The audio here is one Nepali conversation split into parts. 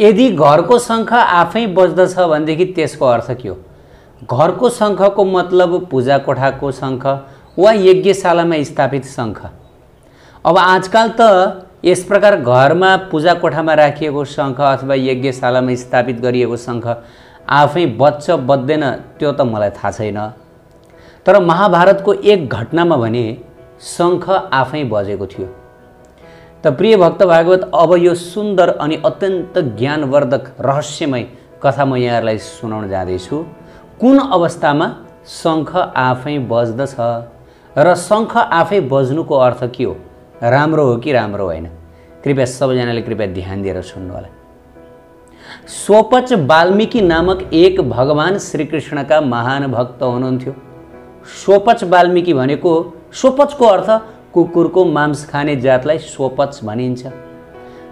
यदि घरको शङ्ख आफै बज्दछ भनेदेखि त्यसको अर्थ के हो? घरको शङ्खको मतलब पूजा कोठाको शङ्ख वा यज्ञशालामा स्थापित शङ्ख। अब आजकल त यस प्रकार घरमा पूजा कोठामा राखिएको शङ्ख अथवा यज्ञशालामा स्थापित गरिएको शङ्ख आफै बच्च बज्दैन त्यो त मलाई थाहा छैन। तर महाभारतको एक घटनामा भने शङ्ख आफै बजेको थियो। त प्रिय भक्त भागवत अब यो सुन्दर अनि अत्यन्त ज्ञानवर्धक रहस्यमय कथा म यहाँहरूलाई सुनाउन जाँदैछु। कुन अवस्थामा शङ्ख आफै बज्दछ? र शङ्ख आफै बज्नुको अर्थ के हो? राम्रो हो कि राम्रो होइन? कृपया सबैजनाले कृपया ध्यान दिएर सुन्नु होला। स्वपच वाल्मिकी नामक एक भगवान् श्रीकृष्णका महान भक्त हुनुहुन्थ्यो। स्वपच वाल्मिकी भनेको स्वपचको अर्थ कुकुरको मांस खाने जातलाई स्वपच भनिन्छ।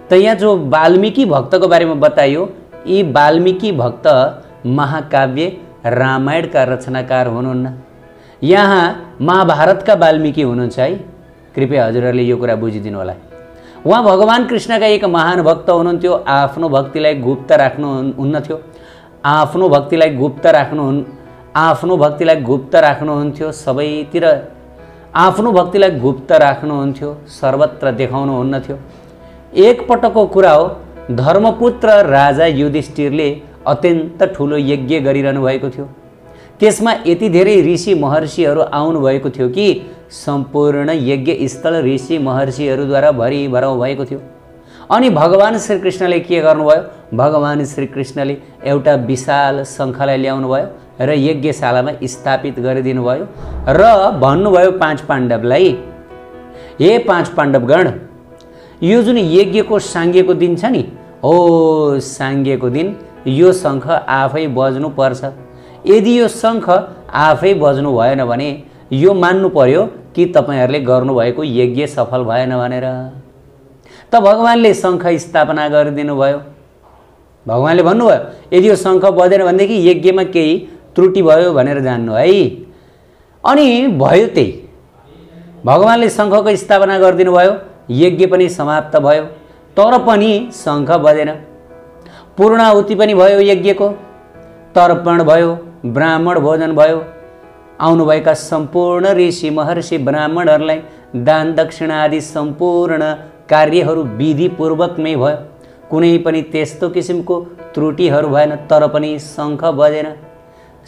त यहाँ जो वाल्मिकी भक्तको बारेमा बताइयो यी वाल्मिकी भक्त महाकाव्य रामायणका रचनाकार हुनुहुन्न। यहाँ महाभारतका वाल्मिकी हुनुहुन्छ है। कृपया हजुरहरूले यो कुरा बुझिदिनु होला उहाँ भगवान् कृष्णका एक महान भक्त हुनुहुन्थ्यो। आफ्नो भक्तिलाई गुप्त राख्नु हुन्न थियो आफ्नो भक्तिलाई गुप्त राख्नु आफ्नो भक्तिलाई गुप्त राख्नुहुन्थ्यो सबैतिर आफ्नो भक्तिलाई गुप्त राख्नुहुन्थ्यो सर्वत्र देखाउनुहुन्न थियो एकपटकको कुरा हो धर्मपुत्र राजा युधिष्ठिरले अत्यन्त ठुलो यज्ञ गरिरहनु भएको थियो। त्यसमा यति धेरै ऋषि महर्षिहरू आउनुभएको थियो कि सम्पूर्ण यज्ञ स्थल ऋषि महर्षिहरूद्वारा भरिभराउ भएको थियो। अनि भगवान् श्रीकृष्णले के गर्नुभयो? भगवान् श्रीकृष्णले एउटा विशाल शङ्खलाई ल्याउनुभयो। र यज्ञशालामा स्थापित गरिदिनु भयो र भन्नुभयो पाँच पाण्डवलाई हे पाँच पाण्डवगण यो जुन यज्ञको साङ्गेको दिन छ नि हो साङ्गेको दिन यो शङ्ख आफै बज्नु पर्छ। यदि यो शङ्ख आफै बज्नु भएन भने यो मान्नु पर्यो कि तपाईँहरूले गर्नुभएको यज्ञ सफल भएन भनेर। त भगवान्ले शङ्ख स्थापना गरिदिनु भयो भगवान्ले भन्नुभयो यदि यो शङ्ख बजेन भनेदेखि यज्ञमा केही त्रुटि भयो भनेर जान्नु है। अनि भयो त्यही। भगवान्ले शङ्खको स्थापना गरिदिनु भयो यज्ञ पनि समाप्त भयो तर पनि शङ्ख बजेन। पूर्णाहुति पनि भयो यज्ञको तर्पण भयो ब्राह्मण भोजन भयो। आउनुभएका सम्पूर्ण ऋषि महर्षि ब्राह्मणहरूलाई दान दक्षिणा आदि सम्पूर्ण कार्यहरू विधिपूर्वकमै भयो। कुनै पनि त्यस्तो किसिमको त्रुटिहरू भएन तर पनि शङ्ख बजेन।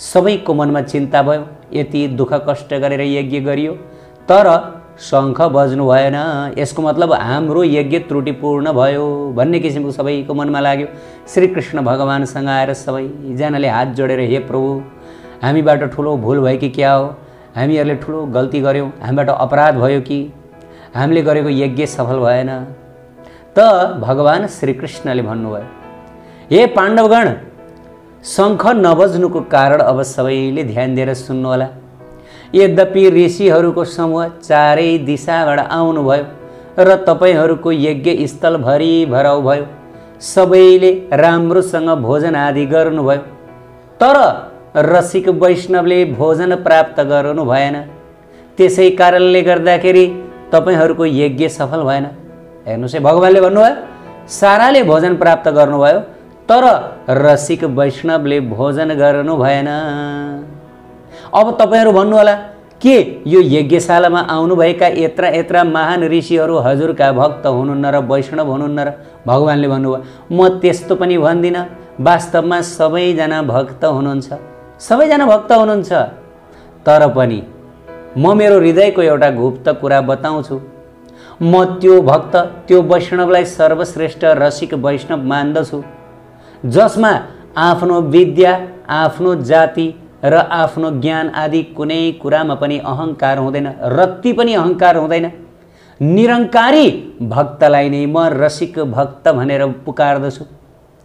सबैको मनमा चिन्ता भयो यति दुःख कष्ट गरेर यज्ञ गरियो। तर शङ्ख बज्नु भएन यसको मतलब हाम्रो यज्ञ त्रुटिपूर्ण भयो भन्ने किसिमको सबैको मनमा लाग्यो। श्रीकृष्ण भगवान्सँग आएर सबैजनाले हात जोडेर हे प्रभु हामीबाट ठुलो भुल भयो कि क्या हो? हामीहरूले ठुलो गल्ती गऱ्यौँ हामीबाट अपराध भयो कि? हामीले गरेको यज्ञ सफल भएन। त भगवान् श्रीकृष्णले भन्नुभयो हे पाण्डवगण शङ्ख नबज्नुको कारण अब सबैले ध्यान दिएर सुन्नुहोला। यद्यपि ऋषिहरूको समूह चारै दिशाबाट आउनुभयो र तपाईँहरूको यज्ञ स्थलभरि भराउ भयो सबैले राम्रोसँग भोजन आदि गर्नुभयो। तर रसिक वैष्णवले भोजन प्राप्त गर्नु भएन। त्यसै कारणले गर्दाखेरि तपाईँहरूको यज्ञ सफल भएन। हेर्नुहोस् है भगवान्ले भन्नुभयो साराले भोजन प्राप्त गर्नुभयो। तर रसिक वैष्णवले भोजन गर्नु भएन अब तपाईँहरू भन्नु होला के यो यज्ञशालामा आउनुभएका यत्र यत्र महान ऋषिहरू हजुरका भक्त हुनुहुन्न र वैष्णव हुनुहुन्न र भगवान्ले भन्नुभयो म त्यस्तो पनि भन्दिनँ वास्तवमा सबैजना भक्त हुनुहुन्छ सबैजना भक्त हुनुहुन्छ तर पनि म मेरो हृदयको एउटा गुप्त कुरा बताउँछु म त्यो भक्त त्यो वैष्णवलाई सर्वश्रेष्ठ रसिक वैष्णव मान्दछु जसमा आफ्नो विद्या आफ्नो जाति र आफ्नो ज्ञान आदि कुनै कुरामा पनि अहङ्कार हुँदैन रत्ती पनि अहङ्कार हुँदैन। निरङ्कारी भक्तलाई नै म रसिक भक्त भनेर पुकार्दछु।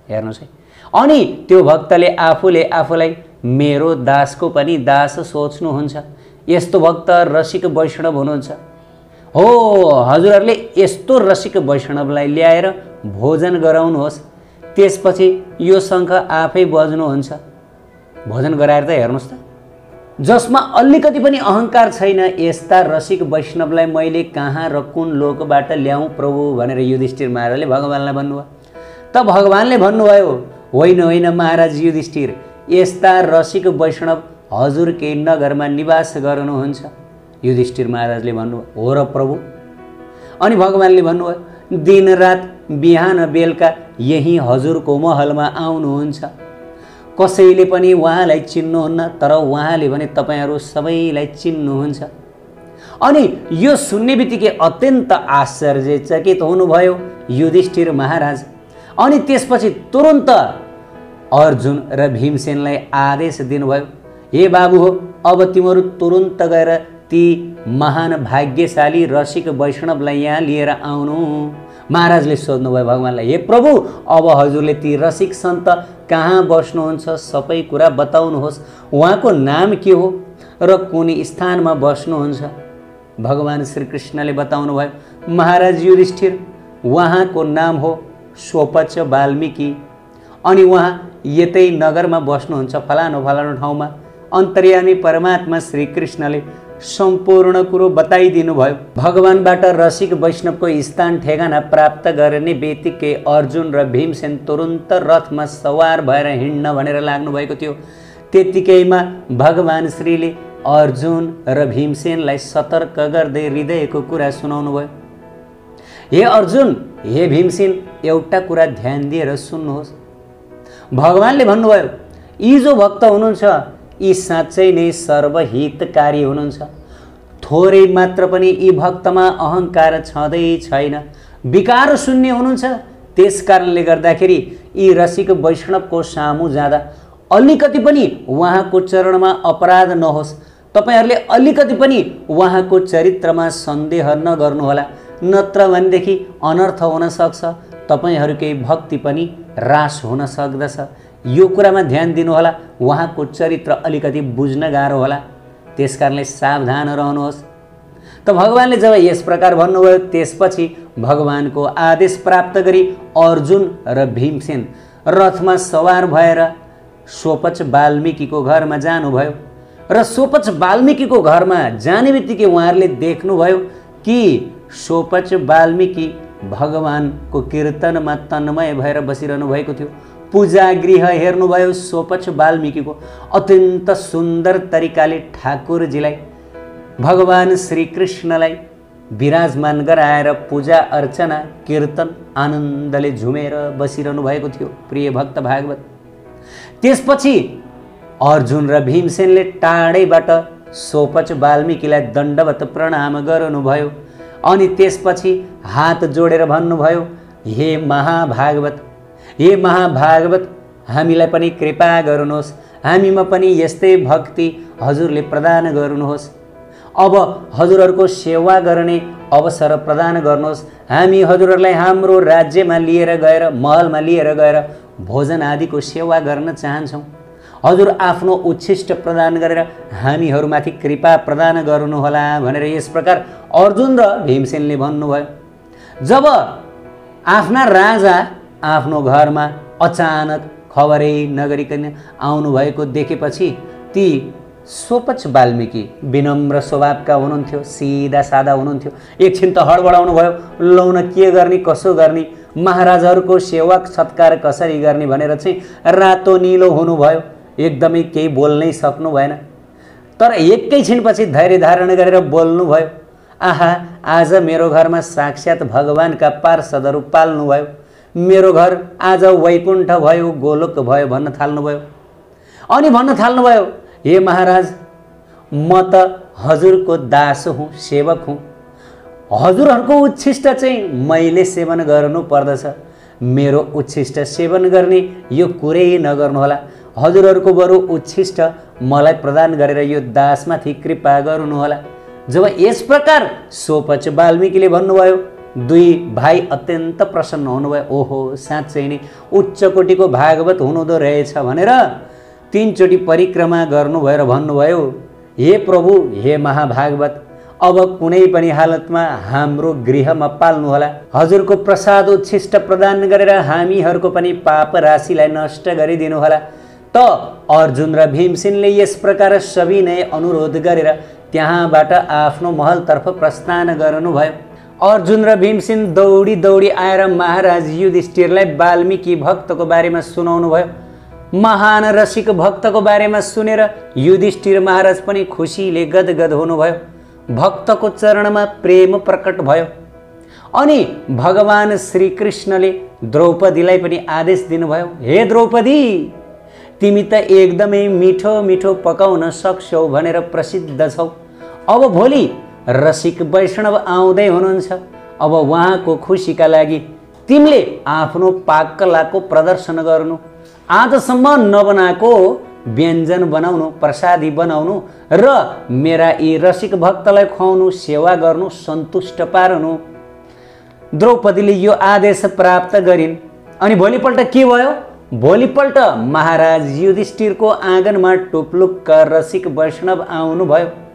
हेर्नुहोस् है। अनि त्यो भक्तले आफूले आफूलाई मेरो दासको पनि दास सोच्नुहुन्छ। यस्तो भक्त रसिक वैष्णव हुनुहुन्छ। हो हजुरहरूले यस्तो रसिक वैष्णवलाई ल्याएर भोजन गराउनुहोस्। त्यसपछि यो शङ्ख आफै बज्नुहुन्छ। भोजन गराएर त हेर्नुहोस् त। जसमा अलिकति पनि अहङ्कार छैन यस्ता रसिक वैष्णवलाई मैले कहाँ र कुन लोकबाट ल्याउँ प्रभु भनेर युधिष्ठिर महाराजले भगवान्लाई भन्नुभयो। त भगवान्ले भन्नुभयो होइन होइन महाराज युधिष्ठिर यस्ता रसिक वैष्णव हजुर केही नगरमा निवास गर्नुहुन्छ। युधिष्ठिर महाराजले भन्नुभयो हो र प्रभु। अनि भगवान्ले भन्नुभयो दिनरात बिहान बेलुका यही हजुरको महलमा आउनुहुन्छ। कसैले पनि उहाँलाई चिन्नुहुन्न तर उहाँले भने तपाईँहरू सबैलाई चिन्नुहुन्छ। अनि यो सुन्ने बित्तिकै अत्यन्त आश्चर्यचकित हुनुभयो युधिष्ठिर महाराज। अनि त्यसपछि तुरन्त अर्जुन र भीमसेनलाई आदेश दिनुभयो हे बाबु हो अब तिमीहरू तुरन्त गएर ती महान भाग्यशाली रसिक वैष्णवलाई यहाँ लिएर आउनु। महाराजले सोध्नुभयो भगवान्लाई हे प्रभु अब हजुरले ती रसिक सन्त कहाँ बस्नुहुन्छ? सबै कुरा बताउनुहोस्। उहाँको नाम के हो र कुन स्थानमा बस्नुहुन्छ? भगवान् श्रीकृष्णले बताउनु भयो महाराज युधिष्ठिर उहाँको नाम हो स्वपच वाल्मिकी। अनि उहाँ यतै नगरमा बस्नुहुन्छ फलानु फलानु ठाउँमा। अन्तर्यामी परमात्मा श्रीकृष्णले सम्पूर्ण कुरो बताइदिनु भयो। भगवान्बाट रसिक वैष्णवको स्थान ठेगाना प्राप्त गर्ने बित्तिकै अर्जुन र भीमसेन तुरन्त रथमा सवार भएर हिँड्न भनेर लाग्नुभएको थियो। त्यत्तिकैमा भगवान् श्रीले अर्जुन र भीमसेनलाई सतर्क गर्दै हृदयको कुरा सुनाउनु भयो। हे अर्जुन हे भीमसेन एउटा कुरा ध्यान दिएर सुन्नुहोस्। भगवान्ले भन्नुभयो यी जो भक्त हुनुहुन्छ यी साँच्चै नै सर्वहितकारी हुनुहुन्छ। थोरै मात्र पनि यी भक्तमा अहङ्कार छँदै छैन। विकार शून्य हुनुहुन्छ। त्यस कारणले गर्दाखेरि यी रसिक वैष्णवको सामु जाँदा अलिकति पनि उहाँको चरणमा अपराध नहोस्। तपाईँहरूले अलिकति पनि उहाँको चरित्रमा सन्देह नगर्नुहोला। नत्र भनेदेखि अनर्थ हुन सक्छ। तपाईँहरूकै भक्ति पनि ह्रास हुन सक्दछ। यो कुरामा ध्यान दिनुहोला उहाँको चरित्र अलिकति बुझ्न गाह्रो होला। त्यस कारणले सावधान रहनुहोस्। त भगवान्ले जब यस प्रकार भन्नुभयो त्यसपछि भगवान्को आदेश प्राप्त गरी अर्जुन र भीमसेन रथमा सवार भएर सोपच वाल्मिकीको घरमा जानुभयो। र सोपच वाल्मिकीको घरमा जाने बित्तिकै उहाँहरूले देख्नुभयो कि सोपच वाल्मिकी भगवान्को कीर्तनमा तन्मय भएर बसिरहनु भएको थियो। पूजा गृह हेर्नुभयो सोपच वाल्मिकीको अत्यन्त सुन्दर तरिकाले ठाकुरजीलाई भगवान् श्रीकृष्णलाई विराजमान गराएर पूजा अर्चना कीर्तन आनन्दले झुमेर बसिरहनु भएको थियो प्रिय भक्त भागवत त्यसपछि अर्जुन र भीमसेनले टाढैबाट सोपच वाल्मिकीलाई दण्डवत प्रणाम गर्नुभयो अनि त्यसपछि हात जोडेर भन्नुभयो हे महाभागवत हे महाभागवत हामीलाई पनि कृपा गर्नुहोस्। हामीमा पनि यस्तै भक्ति हजुरले प्रदान गर्नुहोस्। अब हजुरहरूको सेवा गर्ने अवसर प्रदान गर्नुहोस्। हामी हजुरहरूलाई हाम्रो राज्यमा लिएर गएर महलमा लिएर गएर भोजन आदिको सेवा गर्न चाहन्छौँ। हजुर आफ्नो उच्छिष्ट प्रदान गरेर हामीहरूमाथि कृपा प्रदान गर्नुहोला भनेर यस प्रकार अर्जुन र भीमसेनले भन्नुभयो। जब आफ्ना राजा आफ्नो घरमा अचानक खबरै नगरिकन आउनुभएको देखेपछि ती सोपच वाल्मिकी विनम्र स्वभावका हुनुहुन्थ्यो सिधा सादा हुनुहुन्थ्यो। एकछिन त हडबडाउनु भयो लौन के गर्ने कसो गर्ने? महाराजाहरूको सेवा सत्कार कसरी गर्ने? भनेर चाहिँ रातो निलो हुनुभयो। एकदमै केही बोल्नै सक्नु भएन। तर एकैछिनपछि धैर्य धारण गरेर बोल्नुभयो आहा आज मेरो घरमा साक्षात् भगवान्का पार्षदहरू पाल्नुभयो। मेरो घर आज वैकुण्ठ भयो गोलोक भयो भन्न थाल्नुभयो। अनि भन्न थाल्नुभयो हे महाराज म त हजुरको दास हुँ सेवक हुँ। हजुरहरूको उच्छिष्ट चाहिँ मैले सेवन गर्नु पर्दछ। मेरो उच्छिष्ट सेवन गर्ने यो कुरै नगर्नुहोला। हजुरहरूको बरु उच्छिष्ट मलाई प्रदान गरेर यो दासमाथि कृपा गर्नुहोला। जब यस प्रकार सोपच वाल्मिकीले भन्नुभयो दुई भाइ अत्यन्त प्रसन्न हुनुभयो ओहो साँच्चै नै उच्च कोटिको भागवत हुनुहुँदो रहेछ भनेर तिनचोटि परिक्रमा गर्नुभयो र भन्नुभयो हे प्रभु हे महाभागवत अब कुनै पनि हालतमा हाम्रो गृहमा पाल्नुहोला हजुरको प्रसाद उच्छिष्ट प्रदान गरेर हामीहरूको पनि पाप राशिलाई नष्ट गरिदिनुहोला त अर्जुन र भीमसेनले यस प्रकार सविनय अनुरोध गरेर त्यहाँबाट आफ्नो महलतर्फ प्रस्थान गर्नुभयो अर्जुन र भीमसेन दौडी दौडी आएर महाराज युधिष्ठिरलाई वाल्मिकी भक्तको बारेमा सुनाउनु भयो। महान रसिक भक्तको बारेमा सुनेर युधिष्ठिर महाराज पनि खुसीले गदगद हुनुभयो। भक्तको चरणमा प्रेम प्रकट भयो। अनि भगवान् श्रीकृष्णले द्रौपदीलाई पनि आदेश दिनुभयो हे द्रौपदी तिमी त एकदमै मिठो मिठो पकाउन सक्छौ भनेर प्रसिद्ध छौ। अब भोलि रसिक वैष्णव आउँदै हुनुहुन्छ। अब उहाँको खुसीका लागि तिमीले आफ्नो पाककलाको प्रदर्शन गर्नु आजसम्म नबनाएको व्यञ्जन बनाउनु प्रसादी बनाउनु र मेरा यी रसिक भक्तलाई खुवाउनु सेवा गर्नु सन्तुष्ट पार्नु। द्रौपदीले यो आदेश प्राप्त गरिन्। अनि भोलिपल्ट के भयो? भोलिपल्ट महाराज युधिष्ठिरको आँगनमा टुप्लुक्क रसिक वैष्णव आउनुभयो।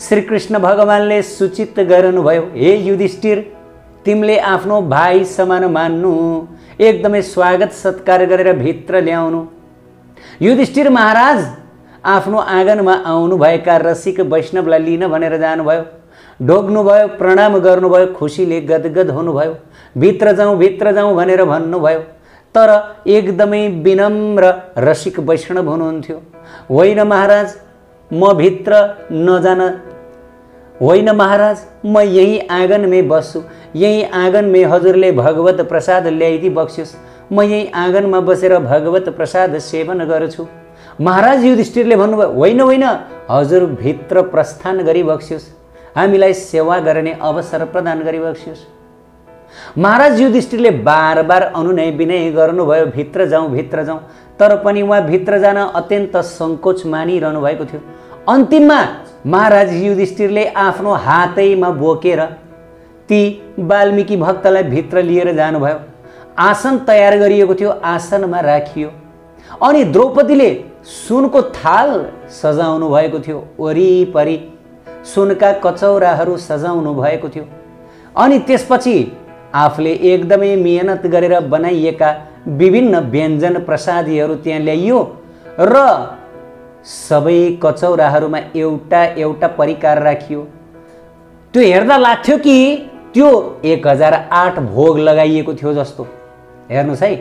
श्रीकृष्ण भगवान्ले सूचित गर्नुभयो हे युधिष्ठिर तिमीले आफ्नो भाइ समान मान्नु एकदमै स्वागत सत्कार गरेर भित्र ल्याउनु युधिष्ठिर महाराज आफ्नो आँगनमा आउनुभएका रसिक वैष्णवलाई लिन भनेर जानुभयो ढोग्नुभयो प्रणाम गर्नुभयो खुसीले गदगद हुनुभयो भित्र जाउँ भित्र जाउँ भनेर भन्नुभयो तर एकदमै विनम्र रसिक वैष्णव हुनुहुन्थ्यो होइन महाराज म भित्र नजान। होइन महाराज म यहीँ आँगनमै बस्छु। यहीँ आँगनमै हजुरले भगवत प्रसाद ल्याइदिई बक्सियोस्। म यहीँ आँगनमा बसेर भगवत प्रसाद सेवन गर्छु। महाराज युधिष्ठिरले भन्नुभयो होइन होइन हजुर भित्र प्रस्थान गरी बक्सियोस्। हामीलाई सेवा गर्ने अवसर प्रदान गरी बक्सियोस्। महाराज युधिष्ठिरले बार बार अनुनय विनय गर्नुभयो भित्र जाउँ भित्र जाउँ। तर पनि उहाँ भित्र जान अत्यन्त सङ्कोच मानिरहनु भएको थियो। अन्तिममा महाराज युधिष्ठिरले आफ्नो हातैमा बोकेर ती वाल्मिकी भक्तलाई भित्र लिएर जानुभयो। आसन तयार गरिएको थियो आसनमा राखियो। अनि द्रौपदीले सुनको थाल सजाउनु भएको थियो वरिपरि सुनका कचौराहरू सजाउनु भएको थियो। अनि त्यसपछि आफूले एकदमै मिहिनेत गरेर बनाइएका विभिन्न व्यञ्जन प्रसादीहरू त्यहाँ ल्याइयो र सबै कचौराहरूमा एउटा एउटा परिकार राखियो। त्यो हेर्दा लाग्थ्यो कि त्यो एक हजार आठ भोग लगाइएको थियो जस्तो। हेर्नुहोस् है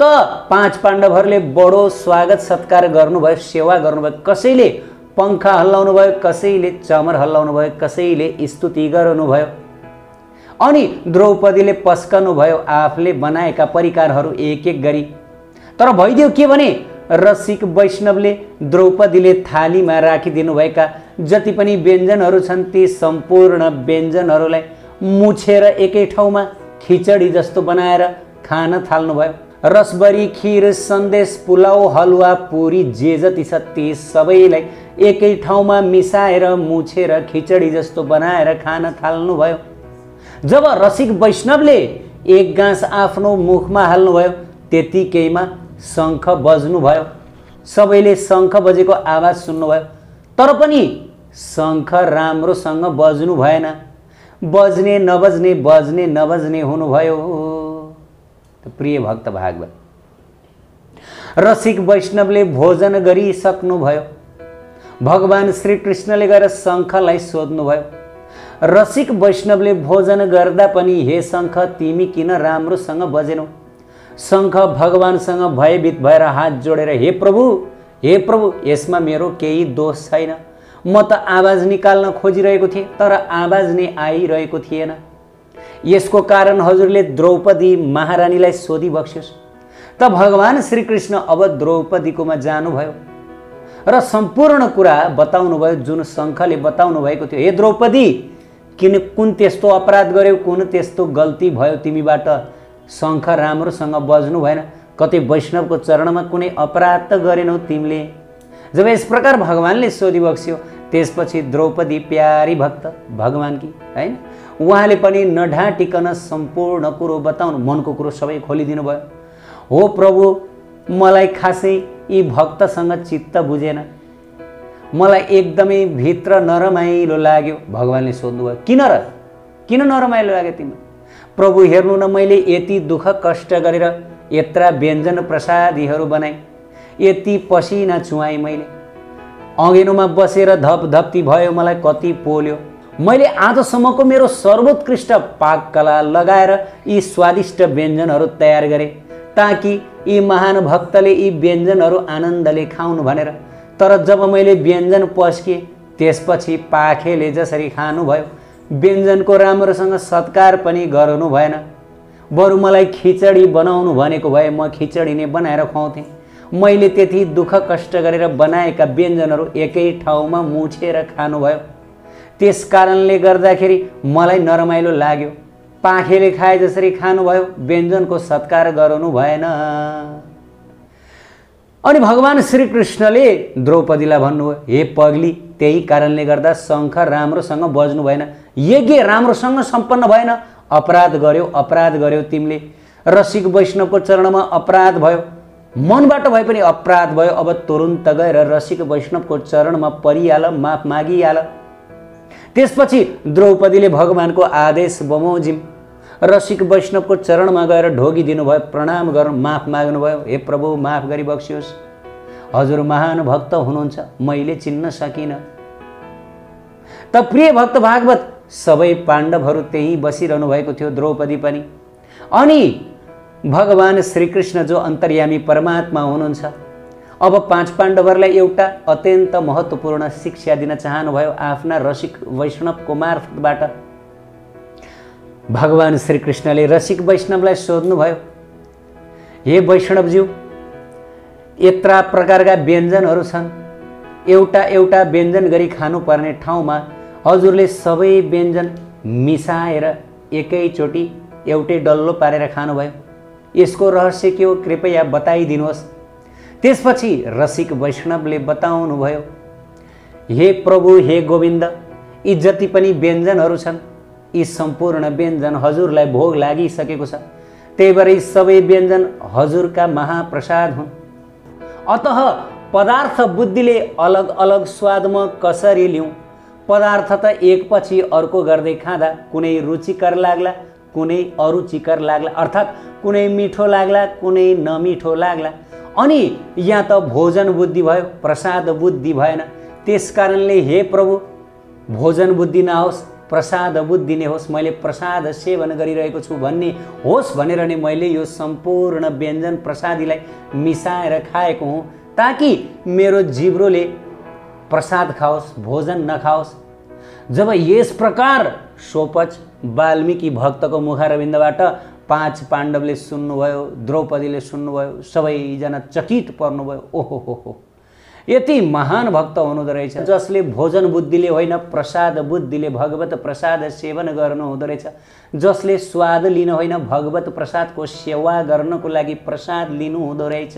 त पाँच पाण्डवहरूले बडो स्वागत सत्कार गर्नुभयो सेवा गर्नुभयो कसैले पङ्खा हल्लाउनु भयो कसैले चमर हल्लाउनु भयो कसैले स्तुति गर्नुभयो। अनि द्रौपदीले पस्कनु भयो आफूले बनाएका परिकारहरू एक एक गरी। तर भइदियो के भने रसिक वैष्णवले द्रौपदीले थालीमा राखिदिनुभएका जति पनि व्यञ्जनहरू छन् ती सम्पूर्ण व्यञ्जनहरूलाई मुछेर एकै ठाउँमा खिचडी जस्तो बनाएर खान थाल्नुभयो। रसबरी खिर सन्देश पुलाउ हलुवा पुरी जे जति छ ती सबैलाई एकै ठाउँमा मिसाएर मुछेर खिचडी जस्तो बनाएर खान थाल्नुभयो। जब रसिक वैष्णवले एक गाँस आफ्नो मुखमा हाल्नुभयो त्यतिकैमा शङ्ख बज्नुभयो। सबैले शङ्ख बजेको आवाज सुन्नुभयो। तर पनि शङ्ख राम्रोसँग बज्नु भएन। बज्ने नबज्ने बज्ने नबज्ने हुनुभयो। प्रिय भक्त भागवत रसिक वैष्णवले भोजन गरिसक्नुभयो। भगवान् श्रीकृष्णले गएर शङ्खलाई सोध्नुभयो रसिक वैष्णवले भोजन गर्दा पनि हे शङ्ख तिमी किन राम्रोसँग बजेनौ? शङ्ख भगवान्सँग भयभीत भएर हात जोडेर हे प्रभु हे प्रभु यसमा मेरो केही दोष छैन। म त आवाज निकाल्न खोजिरहेको थिएँ तर आवाज नै आइरहेको थिएन। यसको कारण हजुरले द्रौपदी महारानीलाई सोधिबक्स्योस्। त भगवान् श्रीकृष्ण अब द्रौपदीकोमा जानुभयो। र सम्पूर्ण कुरा बताउनुभयो जुन शङ्खले बताउनु भएको थियो। हे द्रौपदी किन कुन त्यस्तो अपराध गर्यौ कुन त्यस्तो गल्ती भयो तिमीबाट? शङ्ख राम्रोसँग बज्नु भएन। कतै वैष्णवको चरणमा कुनै अपराध त गरेनौ तिमीले। जब यस प्रकार भगवान्ले सोधिबक्स्यो त्यसपछि द्रौपदी प्यारी भक्त। भगवान् कि? होइन उहाँले पनि नढाँटिकन सम्पूर्ण कुरो बताउनु मनको कुरो सबै खोलिदिनु भयो। हो प्रभु मलाई खासै यी भक्तसँग चित्त बुझेन। मलाई एकदमै भित्र नरमाइलो लाग्यो। भगवान्ले सोध्नुभयो किन र? किन नरमाइलो लाग्यो तिमी प्रभु हेर्नु न मैले यति दुःख कष्ट गरेर यत्र व्यञ्जन प्रसादीहरू बनाएँ। यति पसिना चुहाएँ मैले। अँगेनोमा बसेर धप धप्ती भयो मलाई कति पोल्यो। मैले आजसम्मको मेरो सर्वोत्कृष्ट पाक कला लगाएर यी स्वादिष्ट व्यञ्जनहरू तयार गरेँ ताकि यी महान भक्तले यी व्यञ्जनहरू आनन्दले खाउनु भनेर तर जब मैले व्यञ्जन पस्केँ त्यसपछि पाखेले जसरी खानुभयो व्यञ्जनको राम्रोसँग सत्कार पनि गर्नु भएन बरु मलाई खिचडी बनाउनु भनेको भए म खिचडी नै बनाएर खुवाउँथेँ मैले त्यति दुःख कष्ट गरेर बनाएका व्यञ्जनहरू एकै ठाउँमा मुछेर खानुभयो त्यस कारणले गर्दाखेरि मलाई नरमाइलो लाग्यो पाखेले खाए जसरी खानुभयो व्यञ्जनको सत्कार गराउनु भएन। अनि भगवान् श्रीकृष्णले द्रौपदीलाई भन्नुभयो हे पग्ली त्यही कारणले गर्दा शङ्ख राम्रोसँग बज्नु भएन। यज्ञ राम्रोसँग सम्पन्न भएन। अपराध गर्यो अपराध गर्यो तिमीले। रसिक वैष्णवको चरणमा अपराध भयो। मनबाट भए पनि अपराध भयो। अब तुरुन्त गएर रसिक वैष्णवको चरणमा परिहाल माफ मागिहाल त्यसपछि द्रौपदीले भगवान्को आदेश बमोजिम रसिक वैष्णवको चरणमा गएर ढोगी दिनुभयो प्रणाम गर्नु माफ माग्नुभयो। हे प्रभु माफ गरी बक्सियोस् हजुर महान भक्त हुनुहुन्छ। मैले चिन्न सकिनँ। त प्रिय भक्त भागवत सबै पाण्डवहरू त्यहीँ बसिरहनु भएको थियो द्रौपदी पनि। अनि भगवान् श्रीकृष्ण जो अन्तर्यामी परमात्मा हुनुहुन्छ अब पाँच पाण्डवहरूलाई एउटा अत्यन्त महत्त्वपूर्ण शिक्षा दिन चाहनुभयो आफ्ना रसिक वैष्णवको मार्फतबाट भगवान् श्रीकृष्णले रसिक वैष्णवलाई सोध्नुभयो हे वैष्णवज्यू यत्रा प्रकारका व्यञ्जनहरू छन्। एउटा एउटा व्यञ्जन गरी खानुपर्ने ठाउँमा हजुरले सबै व्यञ्जन मिसाएर एकैचोटि एउटै डल्लो पारेर खानुभयो। यसको रहस्य के हो कृपया बताइदिनुहोस्। त्यसपछि रसिक वैष्णवले बताउनुभयो हे प्रभु हे गोविन्द यी जति पनि व्यञ्जनहरू छन् यी सम्पूर्ण व्यञ्जन हजुरलाई भोग लागिसकेको छ। त्यही भएर यी सबै व्यञ्जन हजुरका महाप्रसाद हुन्। अत पदार्थ बुद्धिले अलग अलग स्वादमा कसरी लिउँ पदार्थ त एकपछि अर्को गर्दै खाँदा कुनै रुचिकर लाग्ला कुनै अरुचिकर लाग्ला अर्थात् कुनै मिठो लाग्ला कुनै नमिठो लाग्ला। अनि यहाँ त भोजन बुद्धि भयो प्रसाद बुद्धि भएन। त्यस कारणले हे प्रभु भोजन बुद्धि नहोस् प्रसाद बुद्धि नै होस् मैले प्रसाद सेवन गरिरहेको छु भन्ने होस् भनेर नै मैले यो सम्पूर्ण व्यञ्जन प्रसादीलाई मिसाएर खाएको हुँ ताकि मेरो जिब्रोले प्रसाद खाओस् भोजन नखाओस्। जब यस प्रकार सोपच वाल्मिकी भक्तको मुखारविन्दबाट पाँच पाण्डवले सुन्नुभयो द्रौपदीले सुन्नुभयो सबैजना चकित पर्नुभयो। ओहो हो हो। यति महान भक्त हुनुहुँदो रहेछ। जसले भोजन बुद्धिले होइन प्रसाद बुद्धिले भगवत प्रसाद सेवन गर्नु हुँदो रहेछ। जसले स्वाद लिन होइन भगवत प्रसादको सेवा गर्नको लागि प्रसाद लिनु हुँदो रहेछ।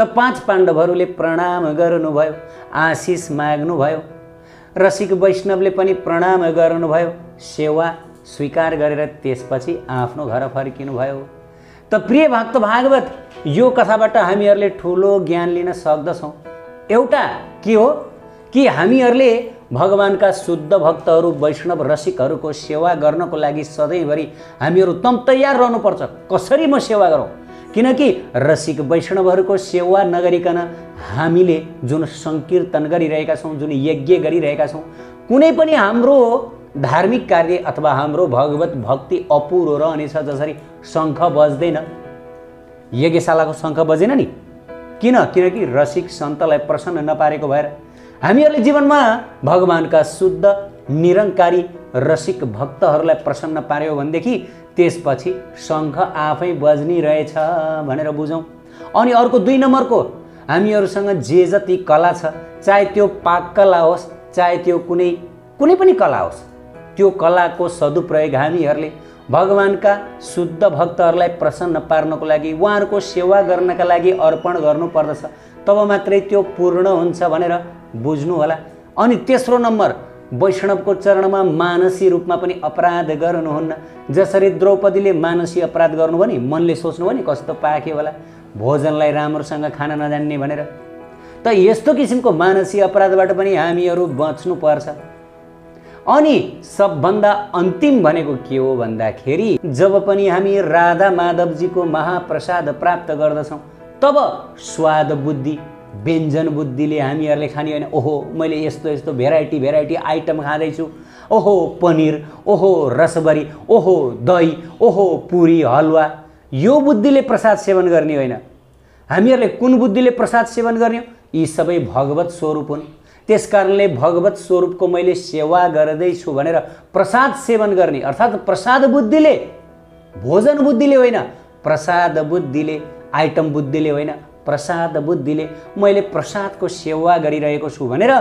त पाँच पाण्डवहरूले प्रणाम गर्नुभयो आशिष माग्नुभयो रसिक वैष्णवले पनि प्रणाम गर्नुभयो सेवा स्वीकार गरेर त्यसपछि आफ्नो घर फर्किनुभयो। त प्रिय भक्त भागवत यो कथाबाट हामीहरूले ठुलो ज्ञान लिन सक्दछौँ। एउटा के हो? कि हामीहरूले भगवान्का शुद्ध भक्तहरू वैष्णव रसिकहरूको सेवा गर्नको लागि सधैँभरि हामीहरू तम तयार रहनुपर्छ। कसरी म सेवा गरौँ? किनकि रसिक वैष्णवहरूको सेवा नगरिकन हामीले जुन सङ्कीर्तन गरिरहेका छौँ जुन यज्ञ गरिरहेका छौँ कुनै पनि हाम्रो धार्मिक कार्य अथवा हाम्रो भगवत भक्ति अपुरो रहनेछ जसरी शङ्ख बज्दैन। यज्ञशालाको शङ्ख बजेन नि? किन? किनकि रसिक सन्तलाई प्रसन्न नपारेको भएर। हामीहरूले जीवनमा भगवान्का शुद्ध निरङ्कारी रसिक भक्तहरूलाई प्रसन्न पार्यो भनेदेखि त्यसपछि शङ्ख आफै बज्नी रहेछ भनेर बुझौँ। अनि अर्को दुई नम्बरको हामीहरूसँग जे जति कला छ चाहे त्यो पाक कला होस् चाहे त्यो कुनै कुनै पनि कला होस् त्यो कलाको सदुप्रयोग हामीहरूले भगवान्का शुद्ध भक्तहरूलाई प्रसन्न पार्नको लागि उहाँहरूको सेवा गर्नका लागि अर्पण गर्नुपर्दछ। तब मात्रै त्यो पूर्ण हुन्छ भनेर बुझ्नु होला अनि तेस्रो नम्बर वैष्णवको चरणमा मानसी रूपमा पनि अपराध गर्नुहुन्न। जसरी द्रौपदीले मानसी अपराध गर्नुभयो नि मनले सोच्नुभयो नि कस्तो पाक्यो होला। भोजनलाई राम्रोसँग खान नजान्ने भनेर। त यस्तो किसिमको मानसी अपराधबाट पनि हामीहरू बच्नुपर्छ। अनि सबभन्दा अन्तिम भनेको के हो भन्दाखेरि जब पनि हामी राधा माधवजीको महाप्रसाद प्राप्त गर्दछौँ तब स्वाद बुद्धि व्यञ्जन बुद्धिले हामीहरूले खाने होइन। ओहो मैले यस्तो यस्तो भेराइटी भेराइटी आइटम खाँदैछु। ओहो पनिर ओहो रसबरी ओहो दही ओहो पुरी हलुवा। यो बुद्धिले प्रसाद सेवन गर्ने होइन। हामीहरूले कुन बुद्धिले प्रसाद सेवन गर्ने यी सबै भगवत स्वरूप हुन्। त्यस कारणले भगवत स्वरूपको मैले सेवा गर्दैछु भनेर प्रसाद सेवन गर्ने अर्थात् प्रसाद बुद्धिले भोजन बुद्धिले होइन प्रसाद बुद्धिले आइटम बुद्धिले होइन प्रसाद बुद्धिले मैले प्रसादको सेवा गरिरहेको छु भनेर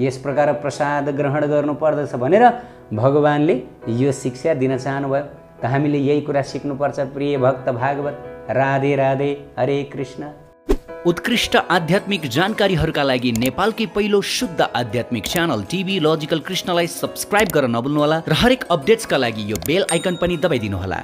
यस प्रकार प्रसाद ग्रहण गर्नुपर्दछ भनेर भगवान्ले यो शिक्षा दिन चाहनुभयो। त हामीले यही कुरा सिक्नुपर्छ प्रिय भक्त भागवत। राधे राधे हरे कृष्ण। उत्कृष्ट आध्यात्मिक जानकारीहरूका लागि नेपालकै पहिलो शुद्ध आध्यात्मिक च्यानल टिभी लजिकल कृष्णलाई सब्सक्राइब गर्न नभुल्नुहोला र हरेक अपडेट्सका लागि यो बेल आइकन पनि दबाइदिनुहोला।